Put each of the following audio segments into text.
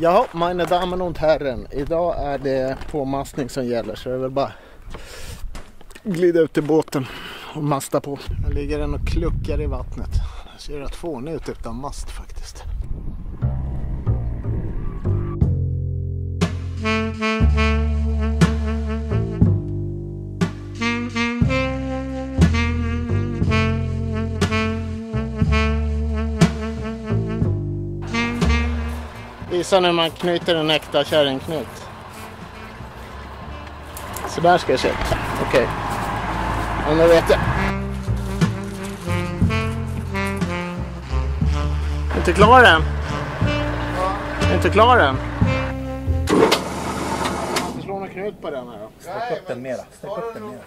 Ja, meine Damen und Herren. Idag är det påmastning som gäller så det är väl bara glida ut till båten och masta på. Här ligger den och kluckar i vattnet. Det ser rätt fånig ut utan mast faktiskt. Visa nu hur man knyter en äkta kärringknut. Så där ska det se ut. Okej. Ja, nu vet jag. Inte klar än? Inte klar än? Slå någon knut på den här då. Sträck upp den mera. Sträck upp den mera.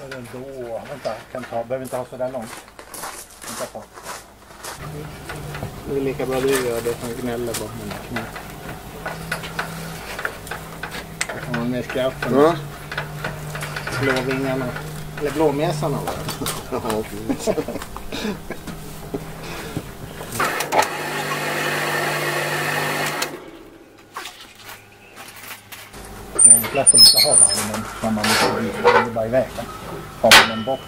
Gör den då. Vänta, kan ta. Behöver inte ha sådär långt. Vänta på. Det är lika bra du gör det som gnäller på mina knut. Då får man ner skraften. Ja. Blåvingarna. Eller blåmesarna var det. Det är enklast att inte ha vagnen när man är bara i vägen. Har man en bock.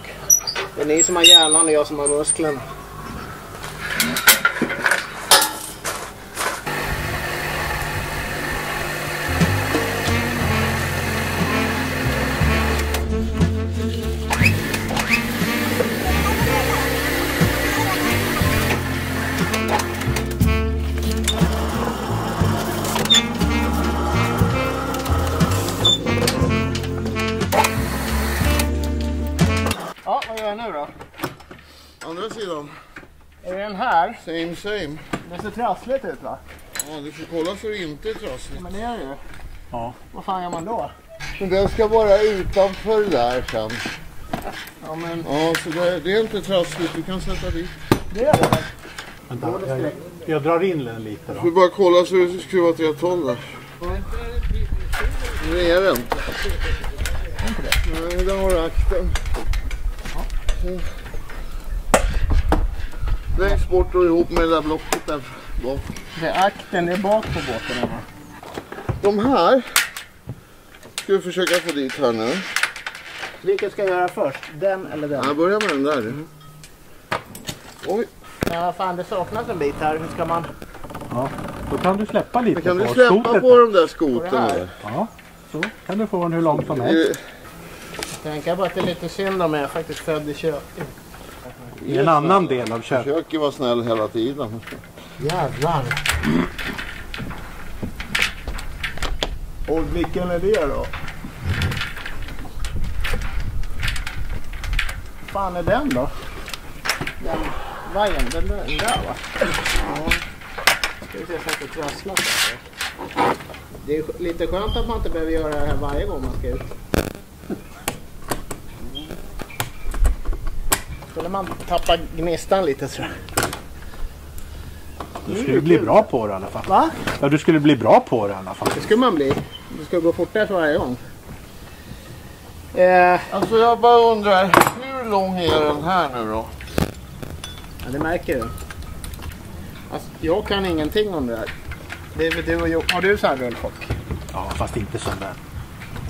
Det är ni som har hjärnan och jag som har musklerna. Same same. Det ser trassligt ut va? Ja, du får kolla så det inte är trassligt. Men det är det ju. Ja. Vad fan gör man då? Men den ska vara utanför där sen. Ja men Ja, så det, det är inte trassligt. Du kan sätta dit. det är det. Vänta, jag, jag drar in den lite Du då. får bara kolla så du skruvar åt rätt håll där. Det är det inte. Nej, där har du akten. Så. Längst bort och ihop med det där blocket där bak. Det är akten, det är bak på båten. va? De här ska vi försöka få dit här nu. Vilken ska jag göra först? Den eller den? Jag börjar med den där. Oj, Ja, vad fan det saknas en bit här. Hur ska man? Ja. Då kan du släppa lite kan du på släppa skotet. på de där skoten? Ja, så kan du få den hur lång som helst. Eh, Tänker bara att det är lite synd om jag är faktiskt född i Köping. I en annan del av köpet. Försöker vara snäll hela tiden. Jävlar. Och vilken är det då? fan är den då? Den vajern, den där, den där va? Ja. Ska vi se så att det trasslar. Det är lite skönt att man inte behöver göra det här varje gång man ska ut. Skulle man tappa gnistan lite tror jag. Du skulle bli bra på det i alla fall. Va? Ja, du skulle bli bra på det i alla fall. Det skulle man bli. Det ska gå fortare för varje gång. Eh, Alltså jag bara undrar, hur lång är den här nu då? ja, det märker du. Alltså, jag kan ingenting om det här. Det är väl du och jag. Har du så här rullchock? Ja, fast inte sån där.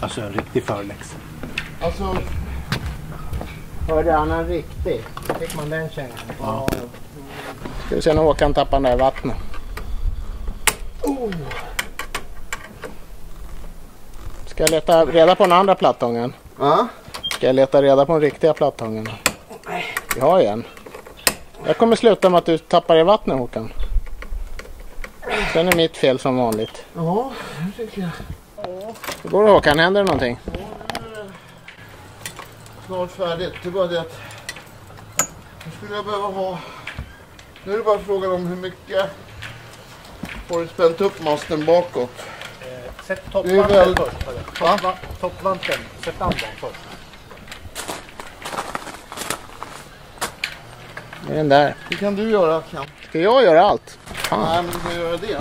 Alltså en riktig förläx. Alltså, Hörde han en riktig? Fick man den kängan? Ja. Ska vi se när Håkan tappar den där i vattnet. Oh. Ska jag leta reda på den andra plattången? ja? Ska jag leta reda på den riktiga plattången? Vi har ju en. Jag kommer sluta med att du tappar i vattnet Håkan. Sen är mitt fel som vanligt. Ja, det tycker jag. Hur går det Håkan? Händer det någonting? Snart färdigt. Det är bara det att nu skulle jag behöva ha... Nu är det bara frågan om hur mycket har du spänt upp masten bakåt. Sätt Det är toppvanten väl- först. Va? Toppva- Toppvanten. Sätt an den först. Det är den där. Det kan du göra Kent. Ska jag göra allt? Fan, Nej men du kan göra det.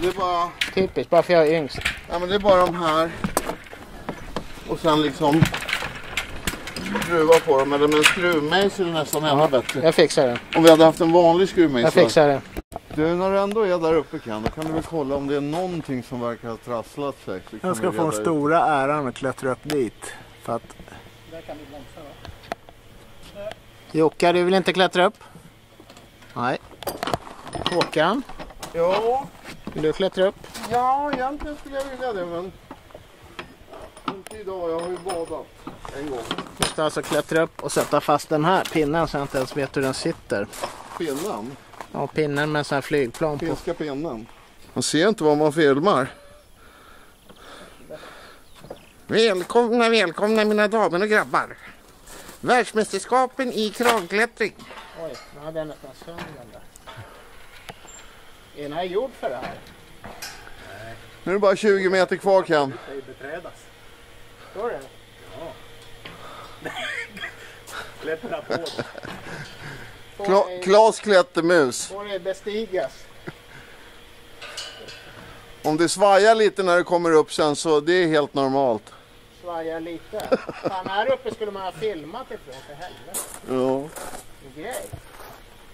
Det är bara... typiskt. Bara för jag är yngst. Nej men det är bara de här. Och sen liksom skruva på dem. Eller med en skruvmejsel nästan ännu bättre. Jag fixar det. Om vi hade haft en vanlig skruvmejsel. Jag fixar det. Du, när du ändå är där uppe Ken, då kan du väl kolla om det är någonting som verkar ha trasslat sig. Jag ska få den ut. stora äran att klättra upp dit. För att... Där kan du bromsa va? Jocke, du vill inte klättra upp? Nej. Håkan, Ja, vill du klättra upp? ja, egentligen skulle jag vilja det men inte idag. Jag har ju badat en gång. Ska alltså klättra upp och sätta fast den här pinnen så jag inte ens vet hur den sitter. Pinnen, Ja, pinnen med en sån här flygplan på. finska pinnen. Man ser inte vad man filmar. Välkomna, välkomna mina damer och grabbar. Världsmästerskapen i kragklättring. Oj, nu hade jag nästan sönder den där. Är den här gjord för det här? Nu är det bara 20 meter kvar Ken. Det ska ju beträdas. Står det? Klättra på Kla Klas klättermus. Får det bestigas? Om det svajar lite när det kommer upp sen så det är helt normalt. Svajar lite. Fan, här uppe skulle man ha filmat ifrån för helvete. Ja. Grej.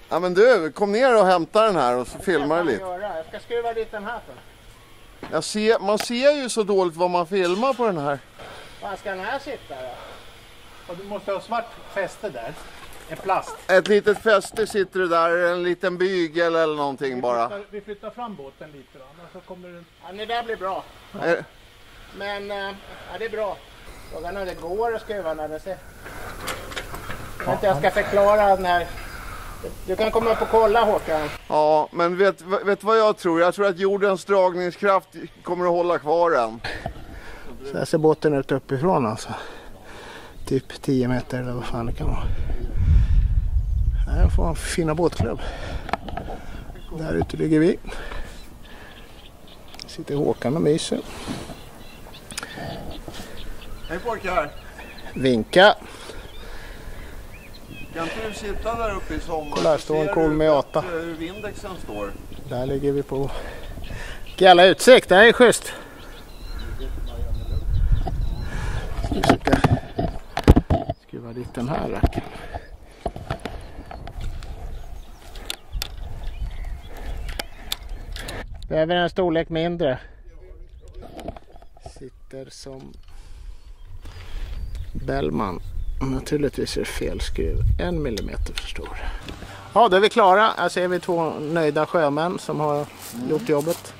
ja men du, kom ner och hämta den här och så filmar du lite. göra. Jag ska skruva dit den här för. Jag ser, man ser ju så dåligt vad man filmar på den här. Var ska den här sitta då? Och du måste ha svart fäste där. En plast. Ett litet fäste sitter det där, en liten bygel eller någonting Vi bara. flyttar, vi flyttar fram båten lite då. Annars så kommer den... Ja, det där blir bra. Eh, Men eh, ja, det är bra. Frågan är om det går att skruva när det ser. Jag vet inte jag ska förklara när... Du kan komma upp och kolla Håkan. Ja, men vet, vet vad jag tror? Jag tror att jordens dragningskraft kommer att hålla kvar den. Så här ser båten ut uppifrån alltså. Typ 10 meter eller vad fan det kan vara. Här får man fina båtklubb. Där ute ligger vi. Sitter Håkan och myser. Hej pojkar! Vinka. Kan inte du sitta där uppe i sommar? Kolla, här står en Miata. bättre Hur Vindexen står. Där ligger vi på. Jävla utsikt, det här är schysst. Ska skruva dit den här racken. Behöver en storlek mindre. Sitter som Bellman. Naturligtvis är det fel skruv. En millimeter för stor. Ja, då är vi klara. Här ser vi två nöjda sjömän som har gjort jobbet.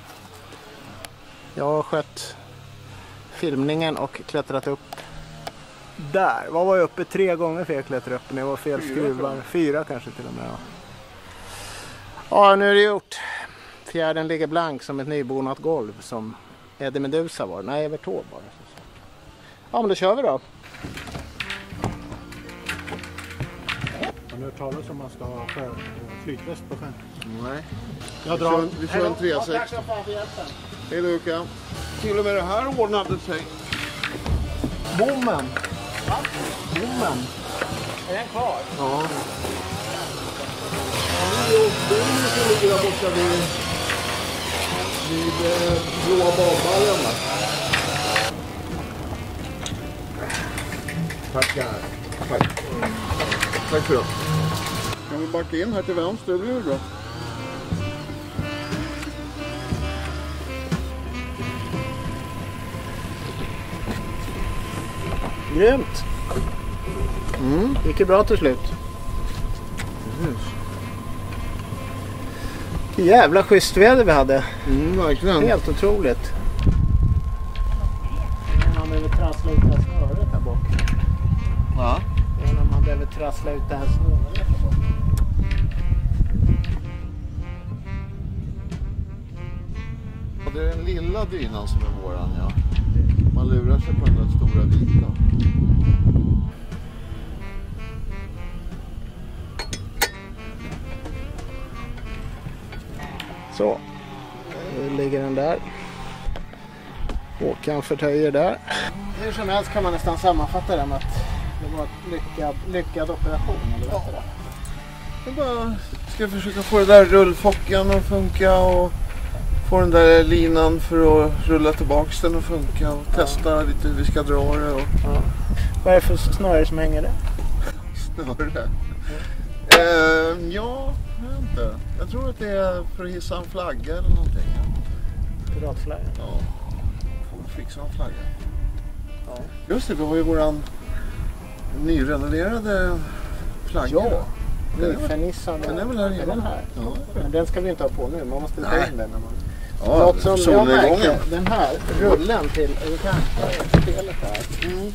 Jag har skött filmningen och klättrat upp. Där, vad var jag uppe tre gånger för jag klättrade upp när jag var fel Fyra, skruvar. Fyra kanske till och med. Ja. ja, nu är det gjort. Fjärden ligger blank som ett nybonat golv som Eddie Meduza var. Nej, Evert Taube var det. Ja, men då kör vi då. Har ni hört talas om man ska ha flytväst på sjön? Nej. Jag Vi kör, vi kör en 360. så fan för hjälpen. Hej Luka. Till och med det här ordnade sig. Bommen. Bommen. Är den kvar? Ja. Den som ligger där borta vid, vid eh, blåa badballen. Tackar. Tack. Tack för det. Kan vi backa in här till vänster? Det blir bra. Grymt. Mm. gick ju bra till slut. Vilket jävla schysst väder vi hade. Mm, verkligen. Helt otroligt. Man behöver trassla ut det här snöret här bak. Va? Även om man behöver trassla ut det här snöret här bak. Ja, Det är den lilla dynan som är våran ja. Man lurar sig på den där stora vita. Så. Nu ligger den där. Håkan förtöjer där. Hur som helst kan man nästan sammanfatta det med att det var en lyckad, lyckad operation. Eller vad det? Jag bara ska försöka få det där rullfocken att funka och få den där linan för att rulla tillbaks den att funka och testa lite hur vi ska dra det och Vad är det för snöre som hänger där? snöre. Eh, ja, jag vet inte. Jag tror att det är för att hissa en flagga eller någonting. Piratflagga. Ja. Får fixa en flagga. Ja. Just det, vi har ju våran nyrenoverade flagga. Ja. Nyfernissad. den är väl här Är inne? den här? Ja. Men den ska vi inte ha på nu. Man måste ta in den när man... Ja, Något som jag märkte, den här rullen till spelet här.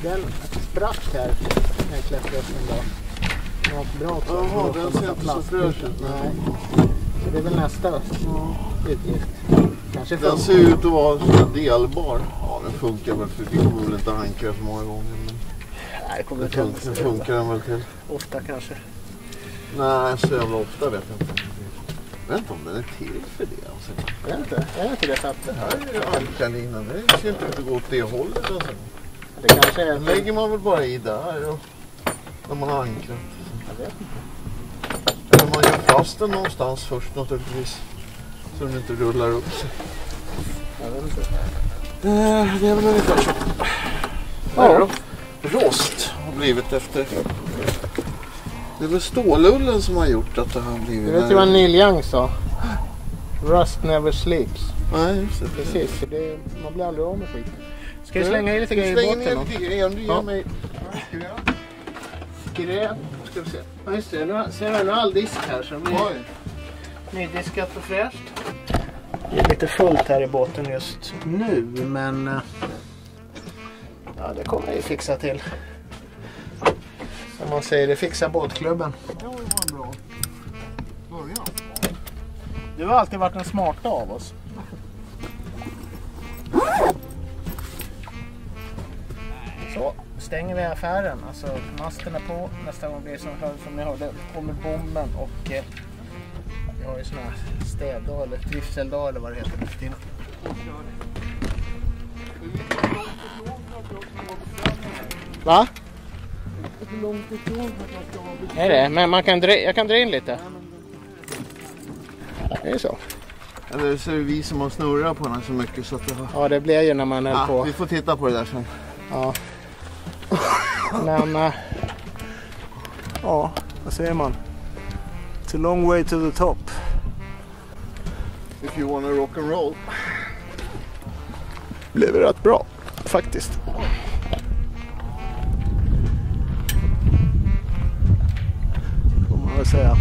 Den sprack här när jag klättrade upp en dag. Något bra också. Jaha, den ser inte så fräsch ut. Nej. Så det är väl nästa utgift. Kanske Den funkar. ser ut att vara delbar. Ja, den funkar väl för vi kommer väl inte ankra så många gånger. Men Nej, det kommer inte funkar, funkar den väl till. Ofta kanske. Nej, så jävla ofta vet jag inte. Jag vet inte om den är till för det. Alltså. Är det inte? Är det inte det Det här är ju ankarlinan. Det ser inte ut att gå åt det hållet. Alltså. det kanske är... Den lägger man väl bara i där och, när man har ankrat. Jag vet Eller man gör fast den någonstans först naturligtvis. Så den inte rullar upp sig. Jag vet inte. Eh, det är väl ungefär så. Ja. Rost har blivit efter. Det är väl stålullen som har gjort att det har blivit... Du vet ju vad Neil Young sa? Rust never sleeps. Nej, just det. Precis, för det, man blir aldrig av med skit. Ska Nej, slänga i lite grejer i Släng båten ner då? lite grejer. Du ger Ja. mig... Gräv. Ska vi se. Ja just det, nu har- ser jag nu har all disk här så det blir Oj. nydiskat och fräscht. Det är lite fullt här i båten just nu men eh, ja, det kommer vi fixa till. Man säger, det fixar båtklubben. Det var ju en bra början. Du har alltid varit den smarta av oss. Så, stänger vi affären. Alltså masten är på. Nästa gång blir det som, som ni hörde, med bomben och eh, vi har ju sån här städdag eller trivseldag eller vad det heter nu för tiden. Va? Är det? Men man kan dra, jag kan dra in lite. Det är så. Eller så är det vi som har snurrat på den så mycket så att det har... Ja, det blir ju när man höll Ja, på. vi får titta på det där sen. Ja. Men... eh, ja, vad säger man? It's a long way to the top. If you wanna rock and roll. Blev rätt bra faktiskt. Väl säga.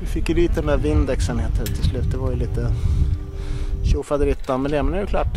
Vi fick ju dit den där Vindexen heter det till slut. Det var ju lite tjofaderittan med det, men nu är det klart.